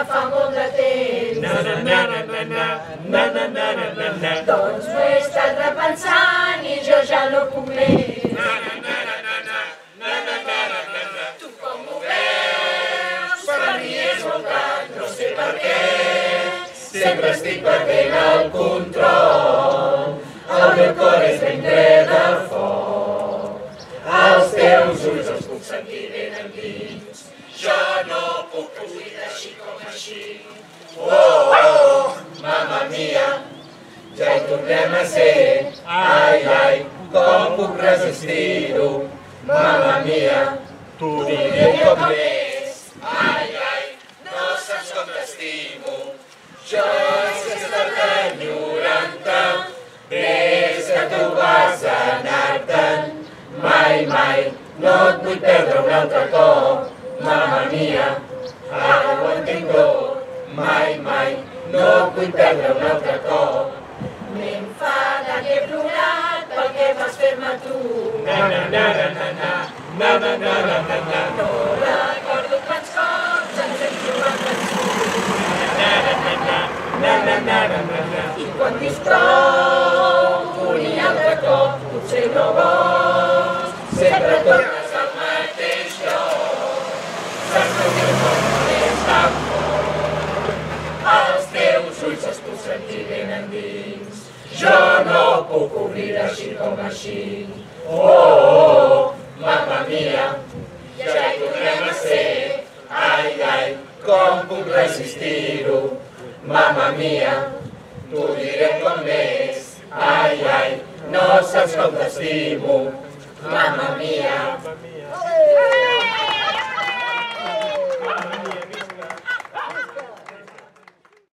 Na na na na na na Doncs m'ho he estat repensant i jo ja no puc més. na na na na na na na na na na na na Tu com ho veus? Per mi és molt car, no sé per què. Sempre estic perdent el control. El meu cor és ben ple de foc. Els teus ulls els puc sentir ben endins. Oh, oh, mamma mia, já tu sei, ai, ai, como resistido, mamma mia, tudo vivi com mes, ai, ai, não sabes como estimo, já se está tanhuranta, desde tu vas a nada, mai, mai, não te perdono um altre mamma mia, tot. Mai, mai, no vull perdre un altre cop. M'enfada que he plorat pel que vas fer-me tu. Na na na na na na na na na na na na No recordo quants cops ens hem trobat vençuts. na na na na na na na na na I quan dius prou, uiți spusă-mi din învins. Giorno cu cuvrira și tomașii, oh, oh, mamma mia, ce-ai tu remase, ai, ai, com cum resistiru, mamma mia, tu dire con me, ai, ai, no s'ascolta stimu, mamma mia,